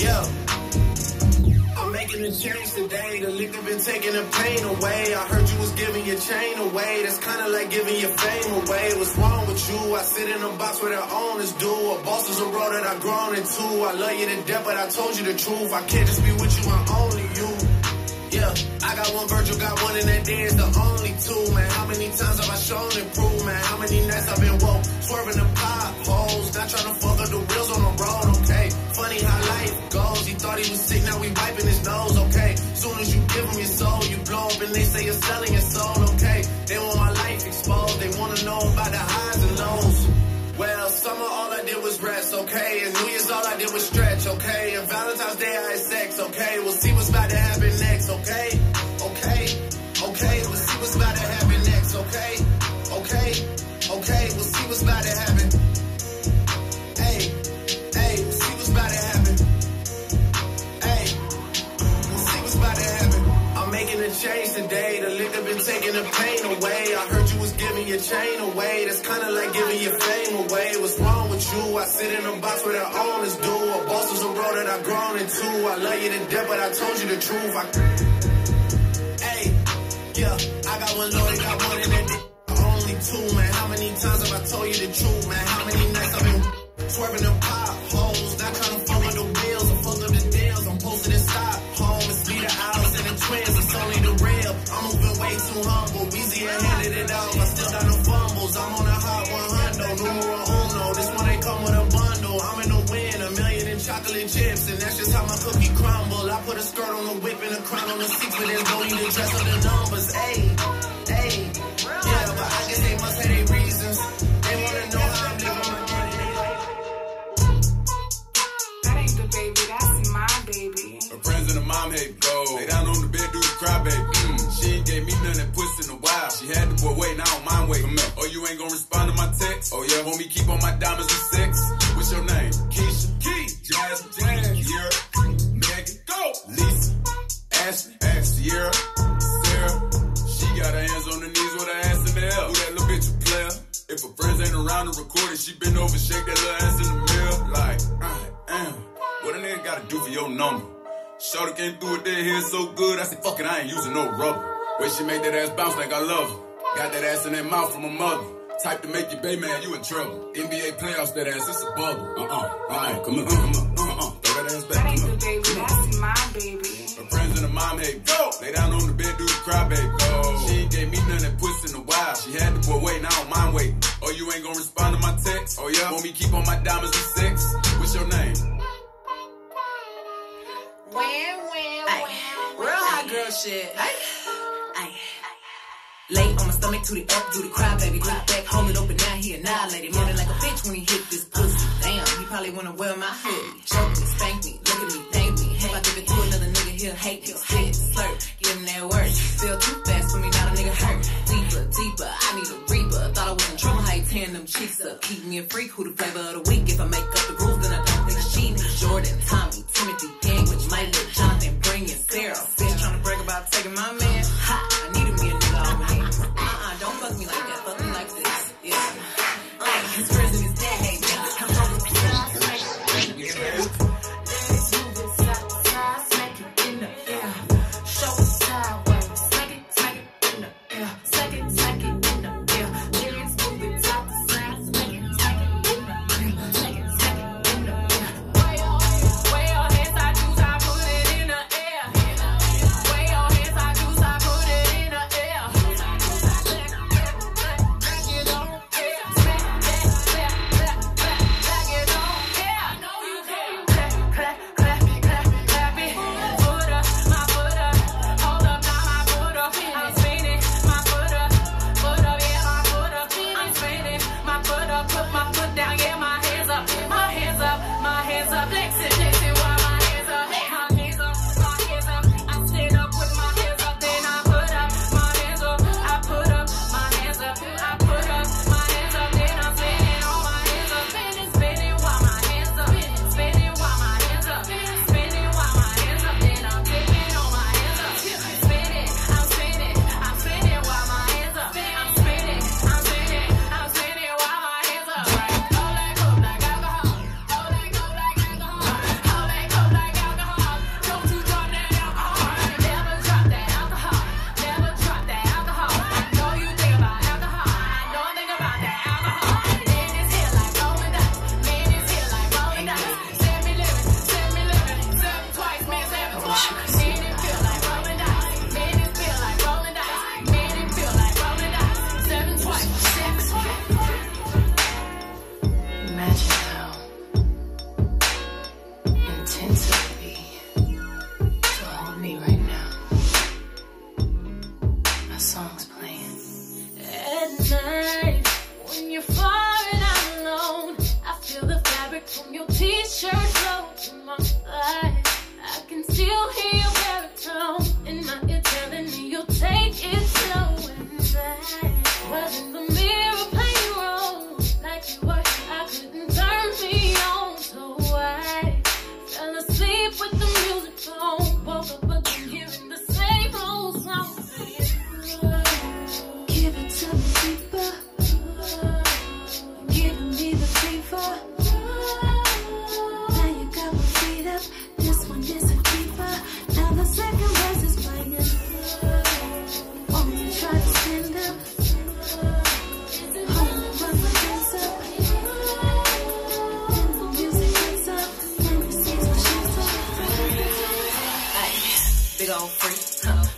yeah. I'm making a change today. The liquor been taking the pain away. I heard you was giving your chain away. That's kinda like giving your fame away. What's wrong with you? I sit in a box where the owners do. A boss is a role that I've grown into. I love you to death, but I told you the truth. I can't just be with you, I'm only you. Yeah, I got one Virgil, got one, in that day is the only two, man. How many times have I shown and proved, man? How many nights I've been woke, swerving the potholes, not trying to fuck up the wheels on the road? Funny how life goes. He thought he was sick, now we wiping his nose, okay? Soon as you give him your soul, you blow up and they say you're selling your soul, okay? They want my life exposed, they wanna know about the highs and lows. Well, summer all I did was rest, okay? And New Year's all I did was stretch, okay? And Valentine's Day I had sex, okay? We'll see what's about to happen next, okay? Okay, okay, we'll see what's about to happen next, okay? I'm making a change today. The liquor been taking the pain away. I heard you was giving your chain away. That's kinda like giving your fame away. What's wrong with you? I sit in a box where the owners do. A boss is a role that I've grown into. I love you to death, but I told you the truth. I, hey, yeah, I got one Lord, I got one in dick. Only two, man. How many times have I told you the truth, man? How many nights I've been swerving the potholes, not trying to fuck on the seats, but there's no need to dress up the numbers. Hey, hey, yeah, but I guess they must have their reasons. They wanna know how I'm living my That ain't the baby, that's my baby. Her friends and her mom hate go. Lay down on the bed, do the cry, baby. Mm. She ain't gave me none of that pussy in a while. She had the boy waiting, I don't mind waiting. Oh, you ain't gonna respond to my text? Oh, yeah, want me keep on my diamonds with sex? What's your name? Keisha. Key. Jazz. Jazz. Sierra. Megan. Go. Lisa. Ashley. Ashley. Sierra. Sarah. She got her hands on her knees with her ass in the air. Who that little bitch a player? If her friends ain't around to record it, she been over, shake that little ass in the mirror. Like, I am. What a nigga gotta do for your number? Shorty came through it there here so good, I said, fuck it, I ain't using no rubber. Way she make that ass bounce like I love her. Got that ass in that mouth from her mother. Type to make you bay man, you in trouble. NBA playoffs, that ass, it's a bubble. Uh-uh, uh-uh, come on, come on, uh-uh. Throw that ass That back, ain't come the baby, that's my baby. Mom, go. Lay down on the bed, do the cry, baby. go. She ain't gave me none that puss in a while. She had to put weight, waiting, I don't mind weight. Oh, you ain't gonna respond to my text? Oh, yeah? Want me keep on my diamonds and sex? What's your name? Wham, wham, wham. Real hot girl shit. Lay on my stomach to the up, do the cry, baby. Look back, hold it open, now he annihilated. Moaning like a bitch when he hit this pussy. Damn, he probably wanna wear my hoodie. Choke me, spank me, look at me, thank me. If I give it to another he'll hate, he'll hate, slurp, get in that work. Feel too fast for me, now a nigga hurt. Deeper, deeper, I need a reaper. Thought I was in trouble, how you tearing them cheeks up. Keep me a freak, who the flavor of the week? If I make up the rules, then I don't think it's cheating. Jordan, Tommy,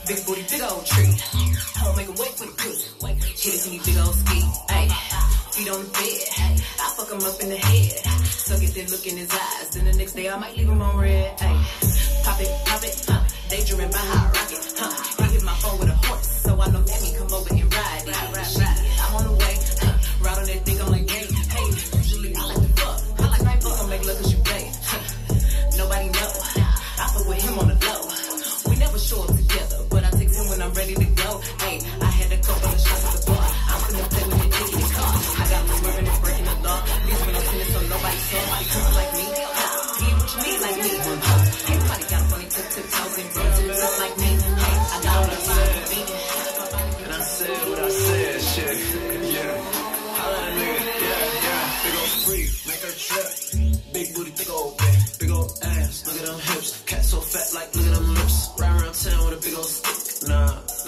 Big booty, big old tree. I don't make him wait for the pussy. She just see me big old ski. Ay, feet on the bed. I fuck him up in the head. Suck it, then look in his eyes. Then the next day I might leave him on red. Ay, pop it, pop it, pop it.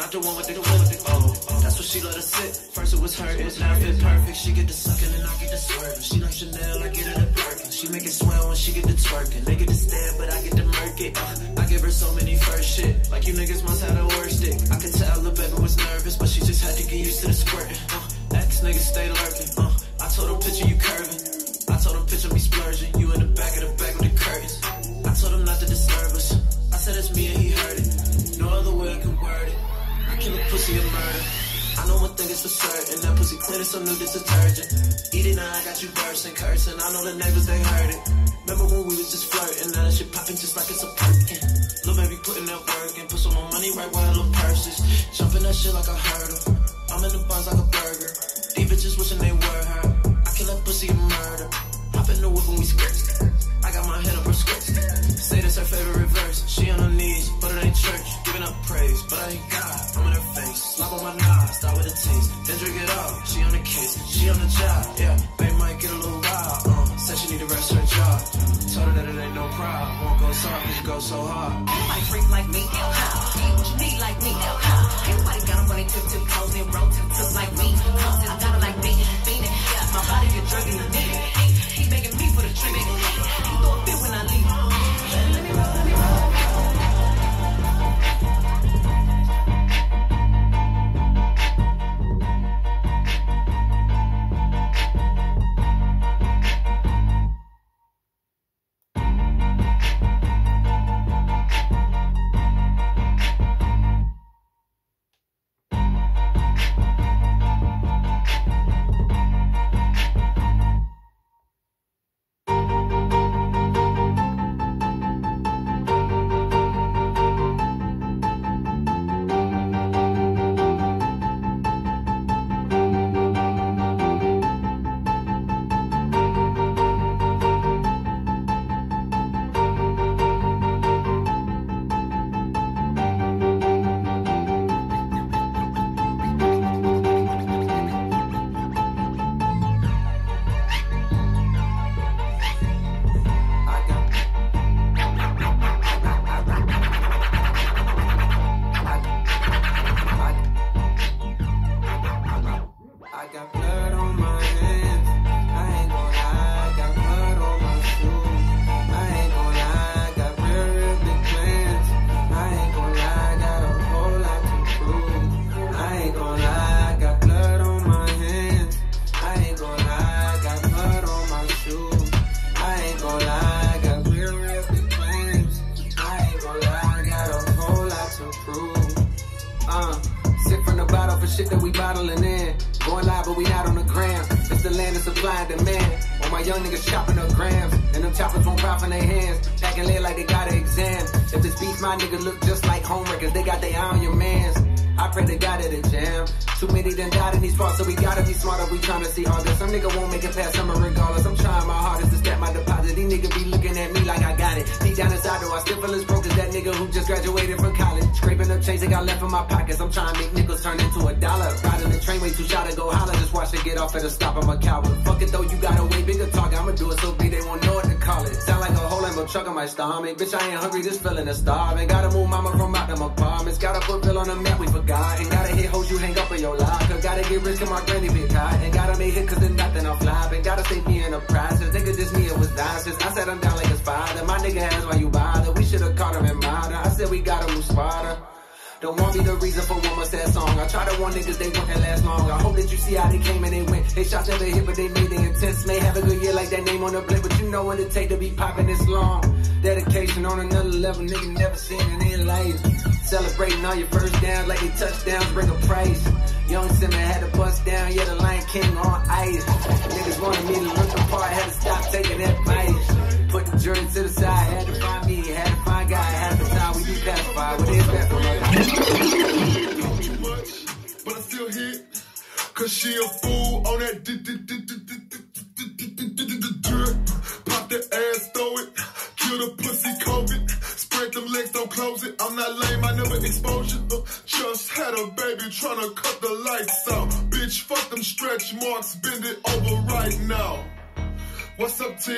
not the one with the clip. That's what she let us sit. First it was her, it's now fit perfect. She get the sucking and I get the swerving. She like Chanel, I get it a Birkin. She make it swell when she get the twerking. They get the stand, but I get the murk it. Uh, I give her so many first shit. Like you niggas must have the worst dick. I could tell the baby was nervous, but she just had to get used to the squirting. Uh, ex niggas stay lurking. Uh, I told her picture you curving. I told her picture me splurging. You in the back of the back of the curtains. I told him not to disturb us. I said it's me and he kill killing pussy and murder. I know one thing is for certain, that pussy clean some new detergent. Eating now, I got you bursting, cursing. I know the neighbors, they heard it. Remember when we was just flirting, now that shit popping just like it's a perkin. Little baby putting that work in, put some more money right where her little purse is. Jumping that shit like a hurdle. I'm in the buns like a burger. These bitches wishing they were her. I kill that pussy and murder. Hop in the whip when we skirt. I got my head up her skirt. Say that's her favorite verse. She on her knees, but it ain't church. Giving up praise, but I ain't God. She on the job. Yeah, baby might get a little wild. Uh, said she need to rest her jaw. Told her that it ain't no problem. Won't go soft, cause you go so hard. Nobody freak like me. Huh? What you need like me. Huh? Everybody got them running tip tip toes and roll tip tip like me. Huh? I got it like me. Fiendin'. Yeah, my body get and you need it. He begging me for the treatment. Supply and demand. All my young niggas chopping up grams. And them choppers won't cry in their hands. Packing lid like they got an exam. If this beats my nigga look just like homeworkers, they got their eye on your mans. I pray to God at a jam. Too many done died in these parts, so we gotta be smarter. We tryna see harder. Some nigga won't make it past summer regardless. I'm trying my hardest to step my deposit. These niggas be looking at me like I got it. Deep down inside though, I still feel as broke as that nigga who just graduated from college. Scraping up change they got left in my pockets. I'm trying to make nickels turn into a dollar. Riding the train way too shy to go holler. Just watch it get off at a stop. I'm a coward. Fuck it though, you got a way bigger target. I'ma do it so big they won't know what to call it. Sound like a whole limbo truck on my stomach. Bitch, I ain't hungry, just feeling a starving. Gotta move mama from out them apartments. Gotta put bill on the map, we forgot. And gotta hit hoes you hang up in your locker. Gotta get rich cause my granny been caught. And gotta make hit cause there's nothing I'm flopping. Gotta save me in the process. Nigga just me, it was. I said I'm down like his father. My nigga has why you bother. We should've caught him in murder. I said we gotta move smarter. Don't want me the reason for one more sad song. I try to warn niggas they won't last long. I hope that you see how they came and they went. They shots never hit, but they made the intense. May have a good year like that name on the blip, but you know what it take to be popping this long. Dedication on another level, nigga never seen it in life. Celebrating all your first downs like they touchdowns bring a price. Young Simon had to bust down, yeah, the Lion King on ice. Niggas wanted me to look apart, had to stop taking advice. Journey to the side, had to find me, had to find God, had to time we be pacified. What is that for Too much, but I still hit. Cause she a fool on that drip. Pop the ass, throw it. Kill the pussy COVID. Spread them legs, don't close it. I'm not lame, I never expose you. Just had a baby trying to cut the lights out. Bitch, fuck them stretch marks, bend it over right now. What's up, T?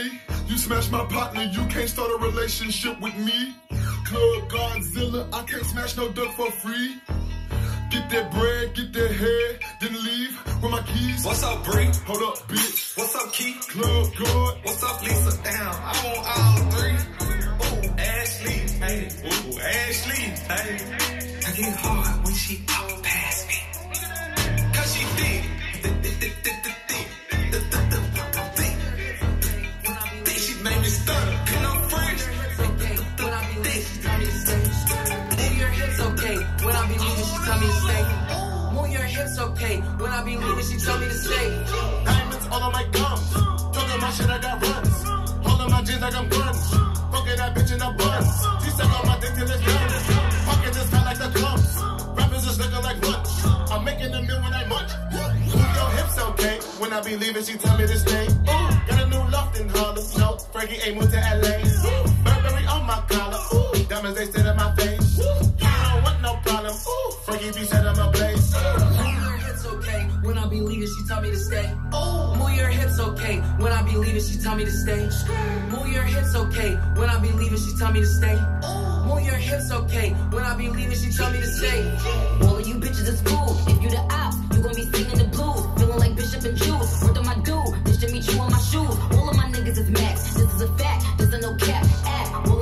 You smash my partner, you can't start a relationship with me. Club Godzilla, I can't smash no duck for free. Get that bread, get that head, then leave with my keys. What's up, Bree? Hold up, bitch. What's up, Keith? Club God. What's up, Lisa? Damn, I want all three. Ooh, Ashley, hey. Ooh, Ashley, hey. I get hard when she walk me to stay. Move your hips okay. When I be leaving, she tell me to stay. All of you bitches is cool. If you the op, you gon' be seen in the blues. Feeling like Bishop and Jules. Worth on my dude. This should meet you on my shoes. All of my niggas is max. This is a fact. This ain't no cap. Act.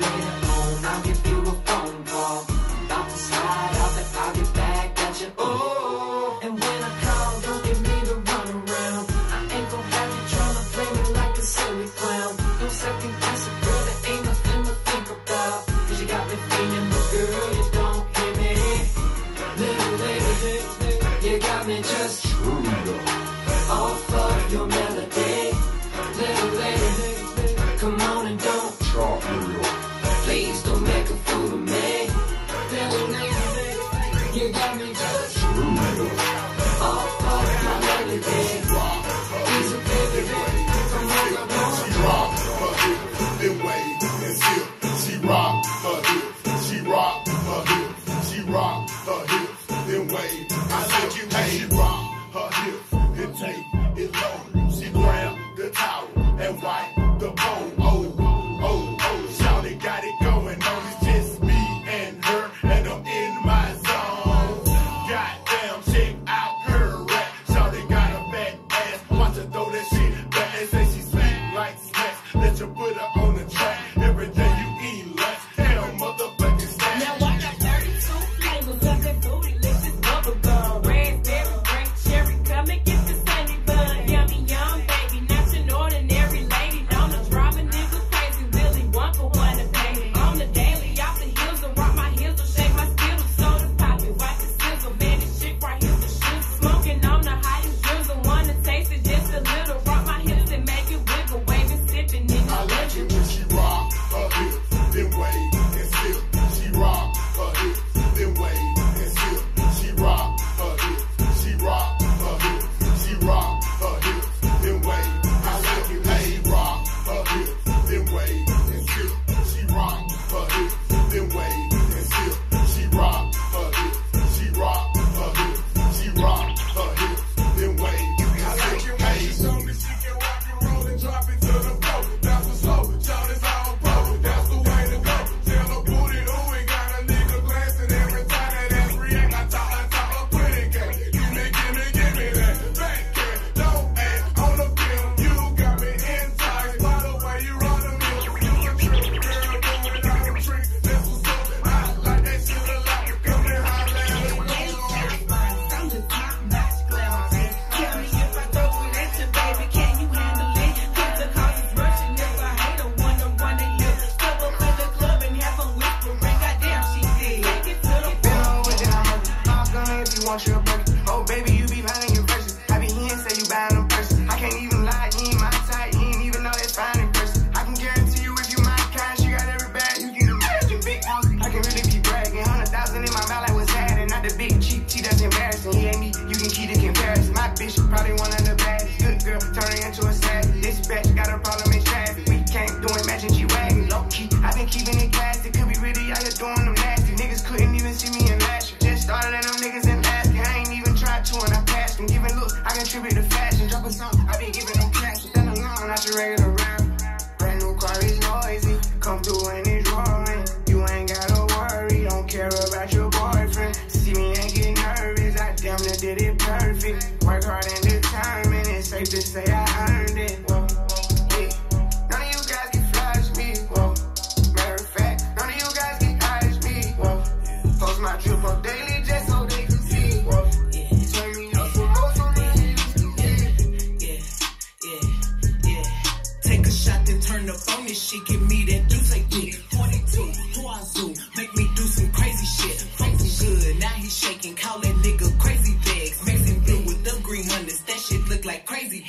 later on I'll give you a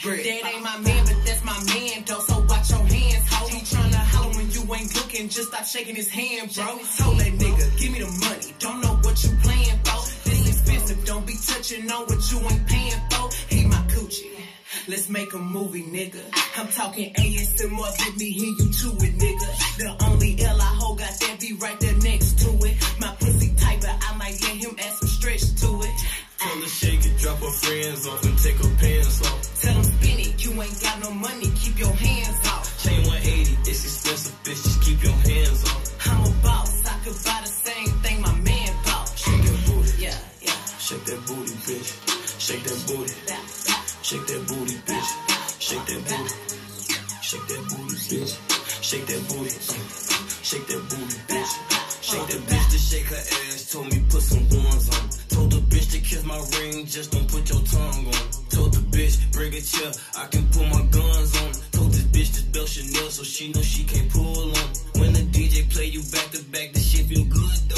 That ain't my man, but that's my man, though. So watch your hands, ho. He tryna holler when you ain't looking. Just stop shaking his hand, bro. Told that nigga, give me the money. Don't know what you playing for. This expensive, don't be touching on what you ain't paying for. He my coochie. Let's make a movie, nigga. I'm talking ASMR, let me hear you chew it, nigga. The only L I hold got that be right there next to it. My pussy type but I might get him add some stretch to it. Tell the shake it, drop her friends off and take her pants off ain't got no money, keep your hands off. Chain 180, it's expensive, bitch, just keep your hands off. I'm a boss, I could buy the she know she can't pull on. When the DJ play you back to back, the shit feel good.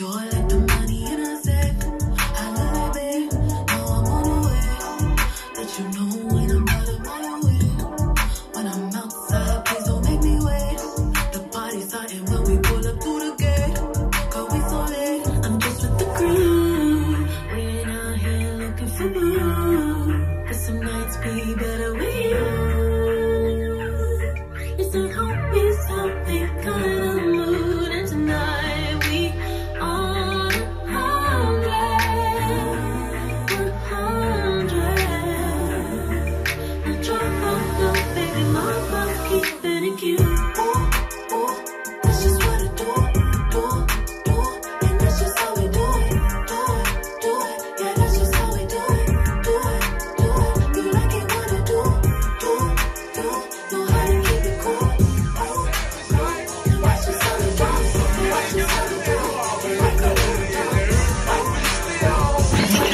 your Yeah.